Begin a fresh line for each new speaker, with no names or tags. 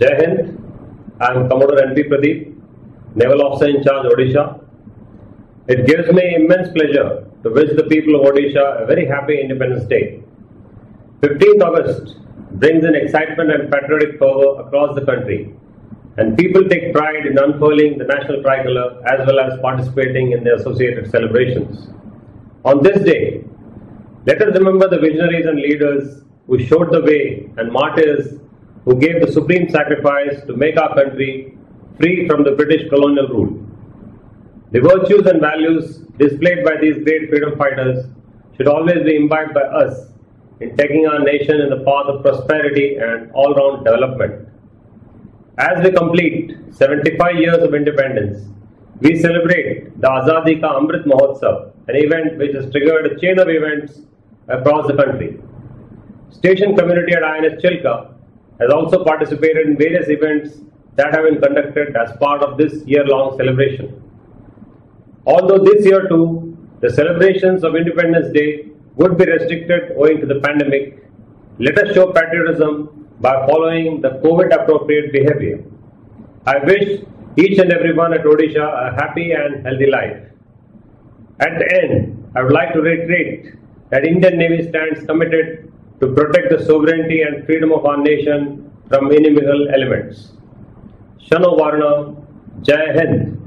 Jai Hind. I am Commodore NP Pradeep, Naval Officer in Charge, Odisha. It gives me immense pleasure to wish the people of Odisha a very happy Independence Day. 15th August brings in excitement and patriotic fervor across the country, and people take pride in unfurling the national tricolor as well as participating in the associated celebrations. On this day, let us remember the visionaries and leaders who showed the way and martyrs who gave the supreme sacrifice to make our country free from the British colonial rule. The virtues and values displayed by these great freedom fighters should always be imbibed by us in taking our nation in the path of prosperity and all round development. As we complete 75 years of independence, we celebrate the Azadi Ka Amrit Mahotsav, an event which has triggered a chain of events across the country. Station community at INS Chilka has also participated in various events that have been conducted as part of this year-long celebration. Although this year too, the celebrations of Independence Day would be restricted owing to the pandemic, let us show patriotism by following the COVID appropriate behavior. I wish each and everyone at Odisha a happy and healthy life. At the end, I would like to reiterate that Indian Navy stands committed to protect the sovereignty and freedom of our nation from inimical elements. Sham No Varunah, Jai Hind.